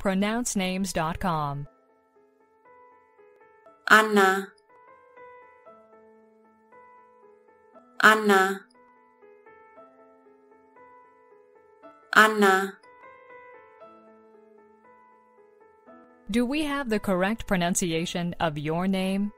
pronouncenames.com. Anna Anna Anna Do we have the correct pronunciation of your name?